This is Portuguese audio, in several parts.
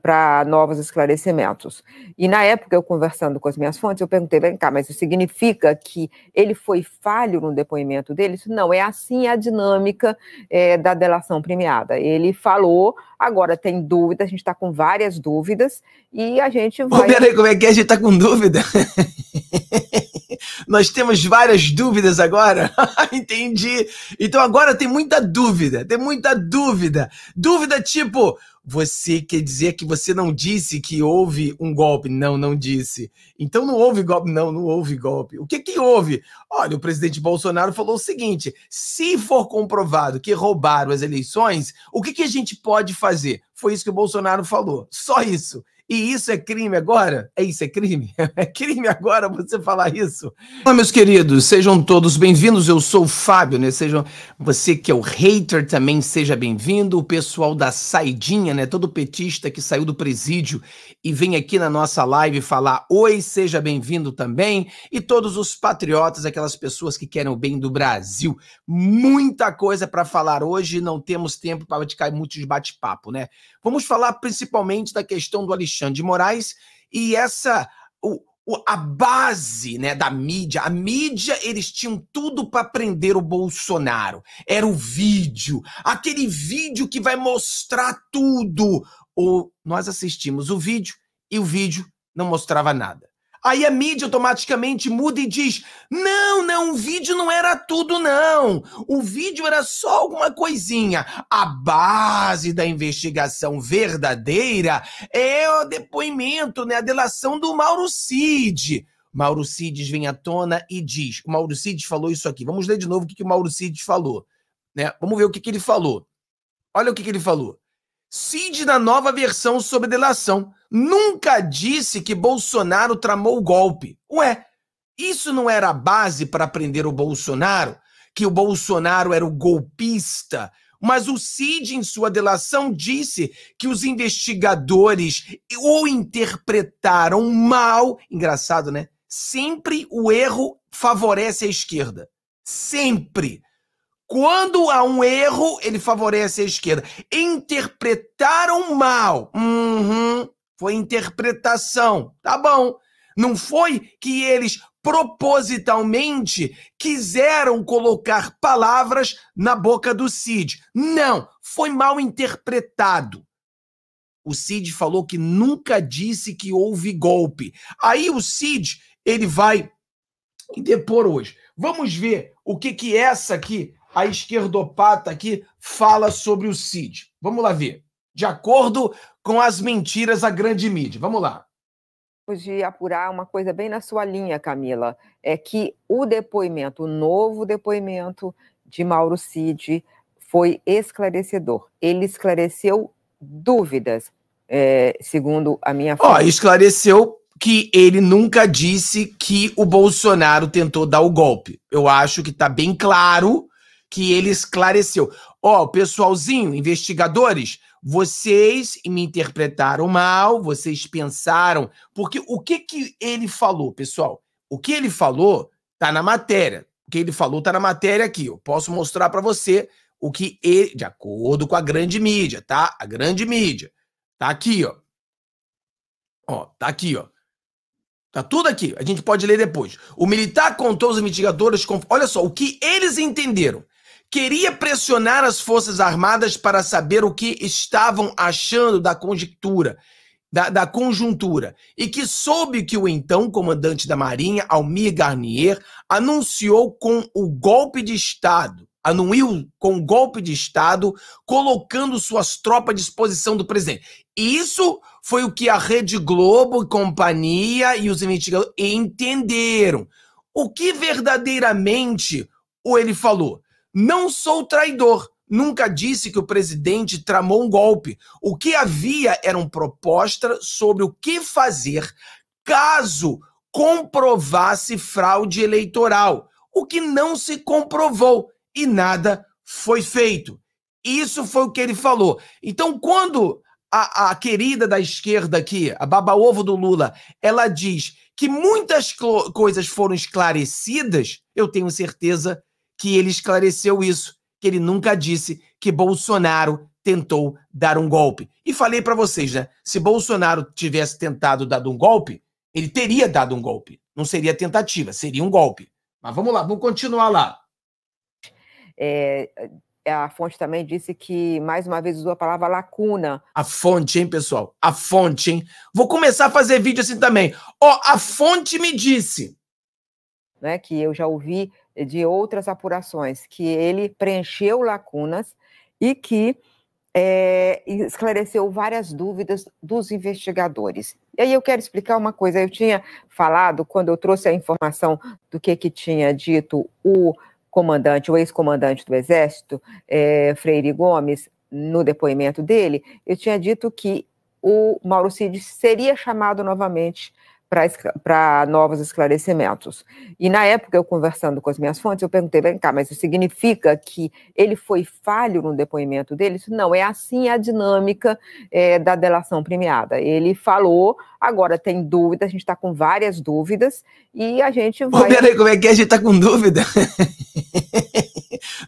para novos esclarecimentos. E na época, eu conversando com as minhas fontes, eu perguntei, vem cá, mas isso significa que ele foi falho no depoimento dele? Isso não, é assim a dinâmica é, da delação premiada. Ele falou, agora tem dúvida, a gente está com várias dúvidas, e a gente vai... peraí, como é que é? a gente está com dúvida? Nós temos várias dúvidas agora. Entendi. Então agora tem muita dúvida, tem muita dúvida. Dúvida tipo, você quer dizer que você não disse que houve um golpe? Não, não disse. Então não houve golpe? Não, não houve golpe. O que que houve? Olha, o presidente Bolsonaro falou o seguinte: se for comprovado que roubaram as eleições, o que que a gente pode fazer? Foi isso que o Bolsonaro falou. Só isso. E isso é crime agora? É isso, é crime? É crime agora você falar isso? Olá, meus queridos, sejam todos bem-vindos. Eu sou o Fábio, né? Sejam você que é o hater também seja bem-vindo. O pessoal da saidinha, né? Todo petista que saiu do presídio e vem aqui na nossa live falar oi, seja bem-vindo também. E todos os patriotas, aquelas pessoas que querem o bem do Brasil. Muita coisa para falar hoje, não temos tempo para cair muito de bate-papo, né? Vamos falar principalmente da questão do Alexandre de Moraes e essa o, o, a base né, da mídia. A mídia, eles tinham tudo para prender o Bolsonaro. Era o vídeo, aquele vídeo que vai mostrar tudo. Ou nós assistimos o vídeo e o vídeo não mostrava nada. Aí a mídia automaticamente muda e diz: não, não, o vídeo não era tudo, não. O vídeo era só alguma coisinha. A base da investigação verdadeira é o depoimento, né, a delação do Mauro Cid. Mauro Cid vem à tona e diz: o Mauro Cid falou isso aqui. Vamos ler de novo o que, que o Mauro Cid falou. Né? Vamos ver o que, que ele falou. Olha o que, que ele falou. Cid na nova versão sobre delação nunca disse que Bolsonaro tramou o golpe. Ué, isso não era a base para prender o Bolsonaro? Que o Bolsonaro era o golpista? Mas o Cid, em sua delação, disse que os investigadores o interpretaram mal. Engraçado, né? Sempre o erro favorece a esquerda. Sempre. Quando há um erro, ele favorece a esquerda. Interpretaram mal. Uhum. Foi interpretação. Tá bom. Não foi que eles propositalmente quiseram colocar palavras na boca do Cid. Não, foi mal interpretado. O Cid falou que nunca disse que houve golpe. Aí o Cid, ele vai depor hoje. Vamos ver o que que essa aqui, a esquerdopata aqui, fala sobre o Cid. Vamos lá ver. De acordo com as mentiras da grande mídia. Vamos lá. De apurar uma coisa bem na sua linha, Camila, é que o depoimento, o novo depoimento de Mauro Cid foi esclarecedor. Ele esclareceu dúvidas, é, segundo a minha Ó, oh, esclareceu que ele nunca disse que o Bolsonaro tentou dar o golpe. Eu acho que está bem claro que ele esclareceu. Ó, oh, pessoalzinho, investigadores, vocês me interpretaram mal, vocês pensaram. Porque o que, que ele falou, pessoal? O que ele falou tá na matéria. O que ele falou tá na matéria aqui. Eu posso mostrar para você o que ele, de acordo com a grande mídia, tá? A grande mídia. Tá aqui, ó. Ó, tá aqui, ó. Tá tudo aqui. A gente pode ler depois. O militar contou aos investigadores. Olha só, o que eles entenderam queria pressionar as Forças Armadas para saber o que estavam achando da conjectura, da, da, conjuntura, e que soube que o então comandante da Marinha, Almir Garnier, anunciou com o golpe de Estado, anuiu com o golpe de Estado, colocando suas tropas à disposição do presidente. Isso foi o que a Rede Globo e companhia e os investigadores entenderam. O que verdadeiramente o ele falou? Não sou traidor. Nunca disse que o presidente tramou um golpe. O que havia eram propostas sobre o que fazer caso comprovasse fraude eleitoral, o que não se comprovou e nada foi feito. Isso foi o que ele falou. Então, quando a, a querida da esquerda aqui, a baba-ovo do Lula, ela diz que muitas coisas foram esclarecidas, eu tenho certeza que ele esclareceu isso, que ele nunca disse que Bolsonaro tentou dar um golpe. E falei para vocês, né? Se Bolsonaro tivesse tentado dar um golpe, ele teria dado um golpe. Não seria tentativa, seria um golpe. Mas vamos lá, vamos continuar lá. É, a fonte também disse que, mais uma vez, usou a palavra lacuna. A fonte, hein, pessoal? A fonte, hein? Vou começar a fazer vídeo assim também. Ó, oh, a fonte me disse. Né, que eu já ouvi de outras apurações, que ele preencheu lacunas e que é, esclareceu várias dúvidas dos investigadores. E aí eu quero explicar uma coisa. Eu tinha falado, quando eu trouxe a informação do que, que tinha dito o comandante, o ex-comandante do Exército, é, Freire Gomes, no depoimento dele, eu tinha dito que o Mauro Cid seria chamado novamente para novos esclarecimentos. E na época, eu conversando com as minhas fontes, eu perguntei, vem cá, mas isso significa que ele foi falho no depoimento dele? Isso não, é assim a dinâmica é, da delação premiada. Ele falou, agora tem dúvida, a gente está com várias dúvidas, e a gente vai... peraí, como é que é? A gente está com dúvida?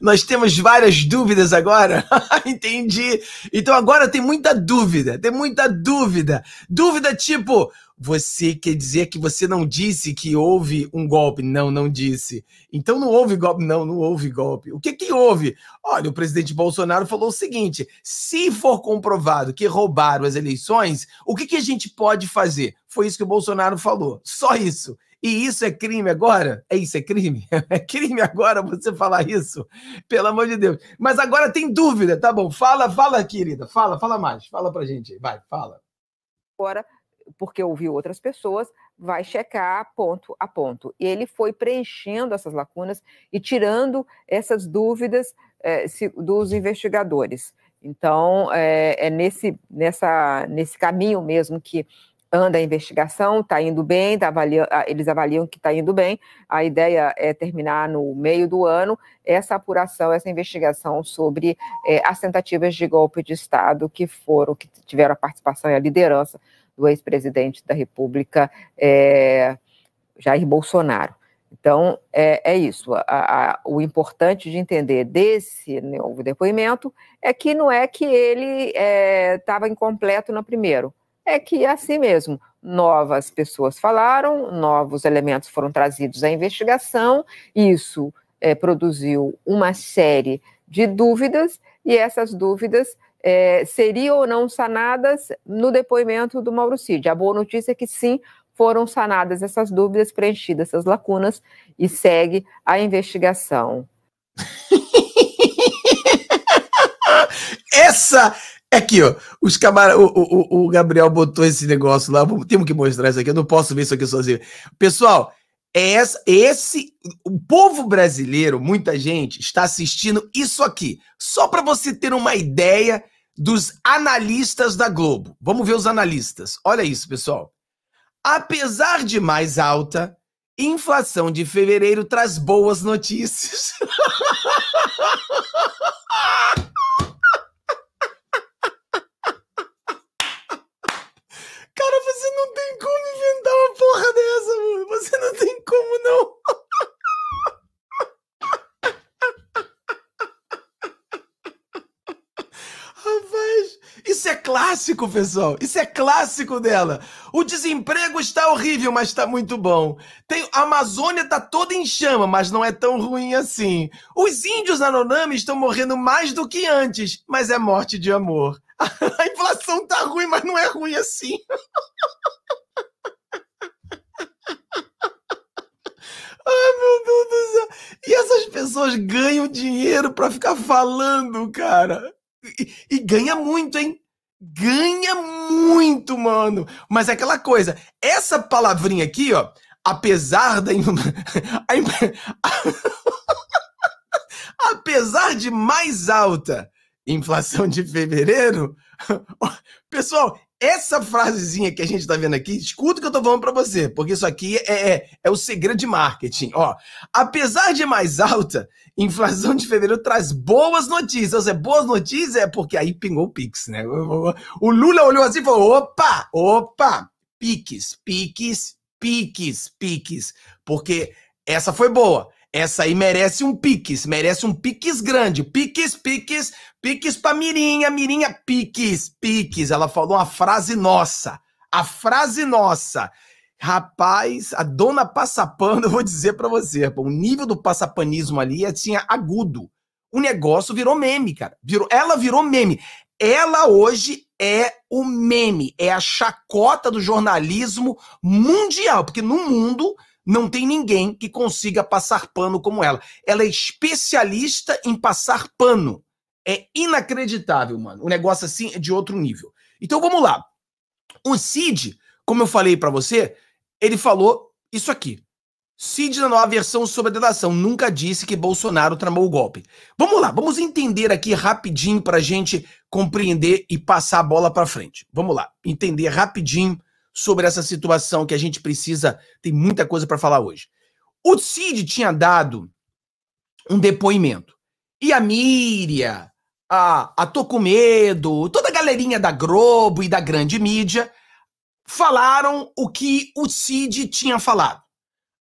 Nós temos várias dúvidas agora. Entendi. Então agora tem muita dúvida, tem muita dúvida. Dúvida tipo, você quer dizer que você não disse que houve um golpe? Não, não disse. Então não houve golpe? Não, não houve golpe. O que que houve? Olha, o presidente Bolsonaro falou o seguinte: se for comprovado que roubaram as eleições, o que que a gente pode fazer? Foi isso que o Bolsonaro falou. Só isso. E isso é crime agora? É isso, é crime? É crime agora você falar isso? Pelo amor de Deus. Mas agora tem dúvida, tá bom? Fala, fala, querida. Fala, fala mais. Fala pra gente. Vai, fala. Agora, porque ouviu outras pessoas, vai checar ponto a ponto. E ele foi preenchendo essas lacunas e tirando essas dúvidas é, se, dos investigadores. Então, é, é nesse, nessa, nesse caminho mesmo que anda a investigação, está indo bem, tá avaliando, eles avaliam que está indo bem. A ideia é terminar no meio do ano essa apuração, essa investigação sobre é, as tentativas de golpe de Estado que foram, que tiveram a participação e a liderança do ex-presidente da República, é, Jair Bolsonaro. Então, é, é isso. A, a, o importante de entender desse novo depoimento é que não é que ele estava é, incompleto no primeiro é que é assim mesmo. Novas pessoas falaram, novos elementos foram trazidos à investigação, isso é, produziu uma série de dúvidas, e essas dúvidas é, seriam ou não sanadas no depoimento do Mauro Cid. A boa notícia é que sim, foram sanadas essas dúvidas, preenchidas essas lacunas, e segue a investigação. Essa é aqui, ó. Os camar... O, o, o, Gabriel botou esse negócio lá. Temos que mostrar isso aqui. Eu não posso ver isso aqui sozinho. Pessoal, é essa, esse. O povo brasileiro, muita gente, está assistindo isso aqui. Só para você ter uma ideia dos analistas da Globo. Vamos ver os analistas. Olha isso, pessoal. Apesar de mais alta, inflação de fevereiro traz boas notícias. você não tem como inventar uma porra dessa, mano. Você não tem como, não. Rapaz, isso é clássico, pessoal. Isso é clássico dela. O desemprego está horrível, mas está muito bom. Tem, a Amazônia está toda em chama, mas não é tão ruim assim. Os índios na Nonami estão morrendo mais do que antes, mas é morte de amor. A inflação tá ruim, mas não é ruim assim. Ai, meu Deus do céu. E essas pessoas ganham dinheiro para ficar falando, cara. E, e, ganha muito, hein? Ganha muito, mano. Mas é aquela coisa, essa palavrinha aqui, ó, apesar da. apesar de mais alta inflação de fevereiro. Pessoal, essa frasezinha que a gente está vendo aqui, escuta o que eu estou falando para você, porque isso aqui é, é, é, o segredo de marketing. Ó, apesar de mais alta, inflação de fevereiro traz boas notícias. É boas notícias é porque aí pingou o Pix, né? O Lula olhou assim e falou: opa, opa, Pix, Pix, Pix, Pix, porque essa foi boa. Essa aí merece um piques, merece um piques grande. Piques, piques, piques pra Mirinha, Mirinha, piques, piques. Ela falou uma frase nossa. A frase nossa. Rapaz, a dona Passapano, eu vou dizer para você, o nível do passapanismo ali é, tinha agudo. O negócio virou meme, cara. Virou, ela virou meme. Ela hoje é o meme, é a chacota do jornalismo mundial, porque no mundo não tem ninguém que consiga passar pano como ela. Ela é especialista em passar pano. É inacreditável, mano. O negócio assim é de outro nível. Então vamos lá. O Cid, como eu falei para você, ele falou isso aqui. Cid, na nova versão sobre a delação, nunca disse que Bolsonaro tramou o golpe. Vamos lá, vamos entender aqui rapidinho para a gente compreender e passar a bola para frente. Vamos lá, entender rapidinho sobre essa situação que a gente precisa, tem muita coisa para falar hoje. O Cid tinha dado um depoimento. E a Míria, a, a Tô Com Medo, toda a galerinha da Globo e da grande mídia falaram o que o Cid tinha falado.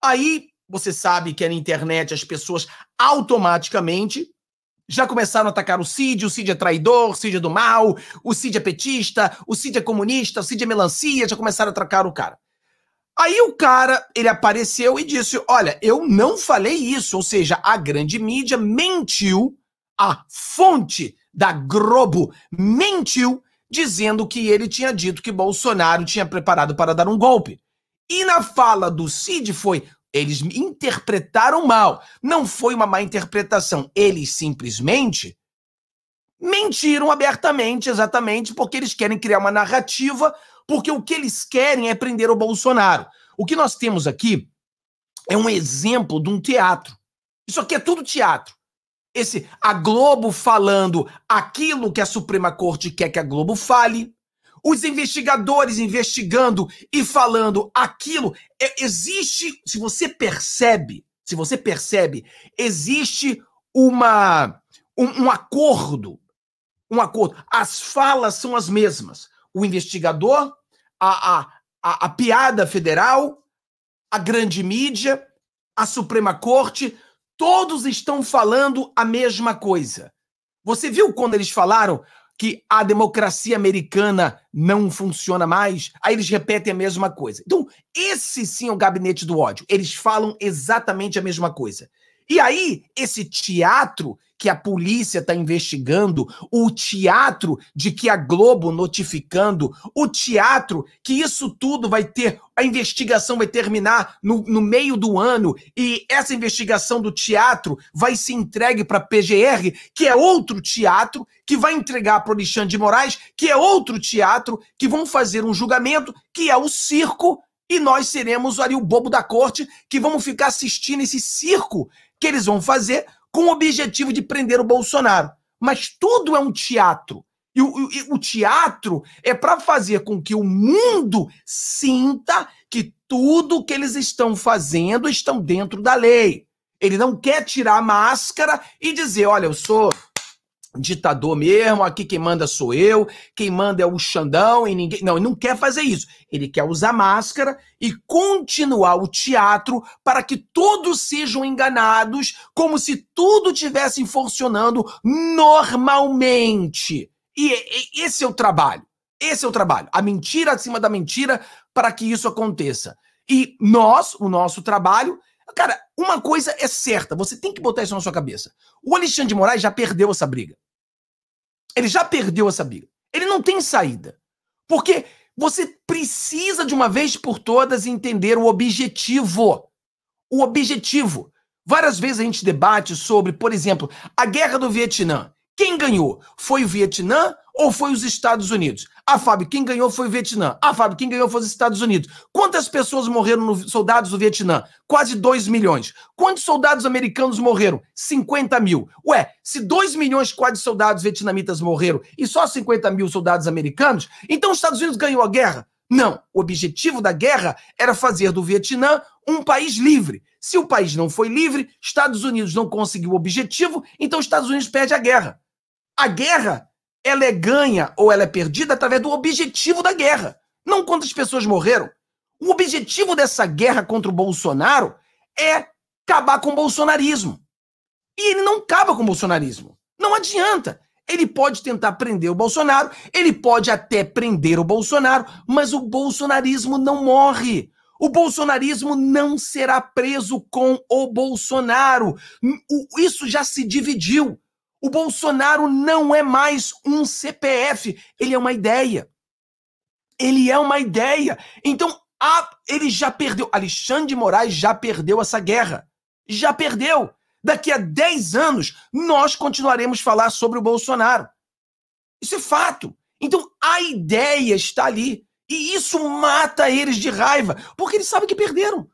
Aí, você sabe que é na internet as pessoas automaticamente já começaram a atacar o Cid, o Cid é traidor, o Cid é do mal, o Cid é petista, o Cid é comunista, o Cid é melancia, já começaram a atacar o cara. Aí o cara, ele apareceu e disse: Olha, eu não falei isso. Ou seja, a grande mídia mentiu, a fonte da Globo mentiu, dizendo que ele tinha dito que Bolsonaro tinha preparado para dar um golpe. E na fala do Cid foi: eles interpretaram mal. Não foi uma má interpretação. Eles simplesmente mentiram abertamente, exatamente porque eles querem criar uma narrativa, porque o que eles querem é prender o Bolsonaro. O que nós temos aqui é um exemplo de um teatro. Isso aqui é tudo teatro. Esse a Globo falando aquilo que a Suprema Corte quer que a Globo fale, os investigadores investigando e falando aquilo. É, existe, se você percebe, se você percebe, existe uma um, um acordo, um acordo. As falas são as mesmas. O investigador, a, a, a, a piada federal, a grande mídia, a Suprema Corte, todos estão falando a mesma coisa. Você viu quando eles falaram que a democracia americana não funciona mais, aí eles repetem a mesma coisa. Então, esse sim é o gabinete do ódio. Eles falam exatamente a mesma coisa. E aí, esse teatro que a polícia está investigando, o teatro de que a Globo notificando, o teatro que isso tudo vai ter, a investigação vai terminar no, no meio do ano e essa investigação do teatro vai ser entregue para a PGR, que é outro teatro, que vai entregar para o Alexandre de Moraes, que é outro teatro, que vão fazer um julgamento, que é o circo e nós seremos ali o bobo da corte que vamos ficar assistindo esse circo que eles vão fazer com o objetivo de prender o Bolsonaro. Mas tudo é um teatro. E o, e o teatro é para fazer com que o mundo sinta que tudo que eles estão fazendo estão dentro da lei. Ele não quer tirar a máscara e dizer: olha, eu sou ditador mesmo, aqui quem manda sou eu, quem manda é o Xandão e ninguém. Não, ele não quer fazer isso. Ele quer usar máscara e continuar o teatro para que todos sejam enganados, como se tudo tivesse funcionando normalmente. E, esse é o trabalho. Esse é o trabalho. A mentira acima da mentira para que isso aconteça. E nós, o nosso trabalho, Cara, uma coisa é certa, você tem que botar isso na sua cabeça. O Alexandre de Moraes já perdeu essa briga. Ele já perdeu essa briga. Ele não tem saída. Porque você precisa de uma vez por todas entender o objetivo. O objetivo. Várias vezes a gente debate sobre, por exemplo, a guerra do Vietnã. Quem ganhou? Foi o Vietnã ou foi os Estados Unidos? Ah, Fábio, quem ganhou foi o Vietnã. Ah, Fábio, quem ganhou foi os Estados Unidos. Quantas pessoas morreram no soldados do Vietnã? Quase 2 milhões. Quantos soldados americanos morreram? 50 mil. Ué, se 2 milhões quase soldados vietnamitas morreram e só 50 mil soldados americanos, então os Estados Unidos ganhou a guerra? Não. O objetivo da guerra era fazer do Vietnã um país livre. Se o país não foi livre, Estados Unidos não conseguiu o objetivo, então os Estados Unidos perde a guerra. A guerra ela é ganha ou ela é perdida através do objetivo da guerra, não quantas pessoas morreram. O objetivo dessa guerra contra o Bolsonaro é acabar com o bolsonarismo. E ele não acaba com o bolsonarismo. Não adianta. Ele pode tentar prender o Bolsonaro, ele pode até prender o Bolsonaro, mas o bolsonarismo não morre. O bolsonarismo não será preso com o Bolsonaro. Isso já se dividiu. O Bolsonaro não é mais um CPF, ele é uma ideia. Ele é uma ideia. Então, ele já perdeu. Alexandre de Moraes já perdeu essa guerra. Já perdeu. Daqui a 10 anos, nós continuaremos a falar sobre o Bolsonaro. Isso é fato. Então, a ideia está ali. E isso mata eles de raiva, porque eles sabem que perderam.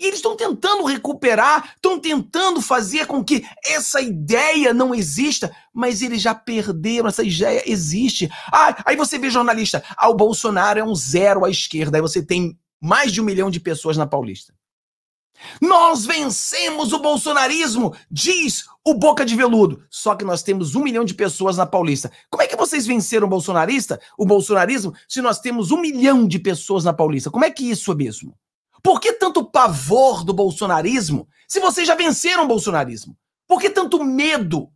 E eles estão tentando recuperar, estão tentando fazer com que essa ideia não exista, mas eles já perderam, essa ideia existe. Ah, aí você vê jornalista, ah, o Bolsonaro é um zero à esquerda, aí você tem mais de um milhão de pessoas na Paulista. Nós vencemos o bolsonarismo, diz o Boca de Veludo. Só que nós temos um milhão de pessoas na Paulista. Como é que vocês venceram o bolsonarista, o bolsonarismo, se nós temos um milhão de pessoas na Paulista? Como é que isso é mesmo? Por que tanto pavor do bolsonarismo se vocês já venceram o bolsonarismo? Por que tanto medo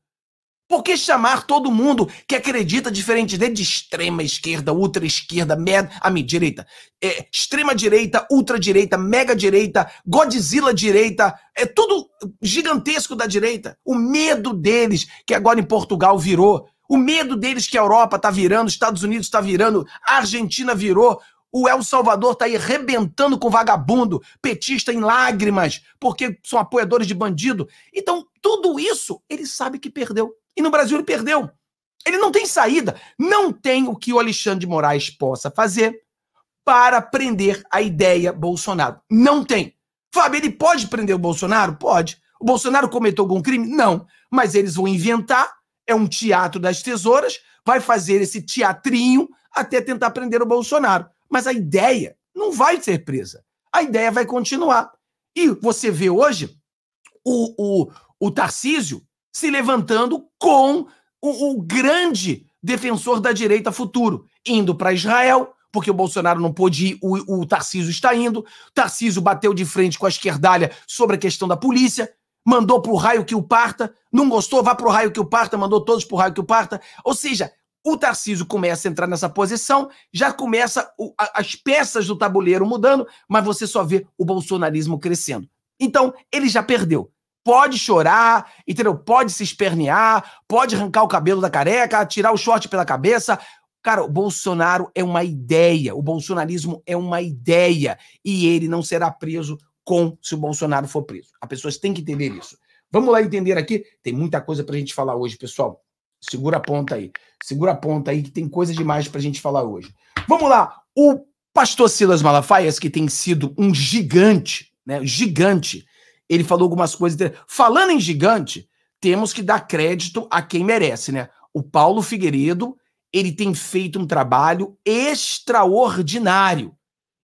por que chamar todo mundo que acredita diferente dele de extrema esquerda, ultra esquerda, med, a minha direita, é, extrema direita, ultra direita, mega direita, Godzilla direita, é tudo gigantesco da direita. O medo deles, que agora em Portugal virou, o medo deles que a Europa está virando, Estados Unidos está virando, Argentina virou, o El Salvador está aí arrebentando com vagabundo, petista em lágrimas, porque são apoiadores de bandido. Então, tudo isso ele sabe que perdeu. E no Brasil ele perdeu. Ele não tem saída. Não tem o que o Alexandre de Moraes possa fazer para prender a ideia Bolsonaro. Não tem. Fábio, ele pode prender o Bolsonaro? Pode. O Bolsonaro cometeu algum crime? Não. Mas eles vão inventar, é um teatro das tesouras, vai fazer esse teatrinho até tentar prender o Bolsonaro. Mas a ideia não vai ser presa. A ideia vai continuar. E você vê hoje o, o, o Tarcísio se levantando com o, o grande defensor da direita futuro, indo para Israel, porque o Bolsonaro não pôde ir, o, o Tarcísio está indo. Tarcísio bateu de frente com a esquerdalha sobre a questão da polícia, mandou para o raio que o parta, não gostou, vá para o raio que o parta, mandou todos para o raio que o parta. Ou seja, o Tarcísio começa a entrar nessa posição, já começa o, a, as peças do tabuleiro mudando, mas você só vê o bolsonarismo crescendo. Então, ele já perdeu pode chorar, entendeu? Pode se espernear, pode arrancar o cabelo da careca, tirar o short pela cabeça. Cara, o Bolsonaro é uma ideia, o bolsonarismo é uma ideia e ele não será preso com se o Bolsonaro for preso. As pessoas têm que entender isso. Vamos lá entender aqui. Tem muita coisa pra gente falar hoje, pessoal. Segura a ponta aí. Segura a ponta aí que tem coisa demais pra gente falar hoje. Vamos lá. O pastor Silas Malafaias, que tem sido um gigante, né? Gigante ele falou algumas coisas. Falando em gigante, temos que dar crédito a quem merece, né? O Paulo Figueiredo, ele tem feito um trabalho extraordinário.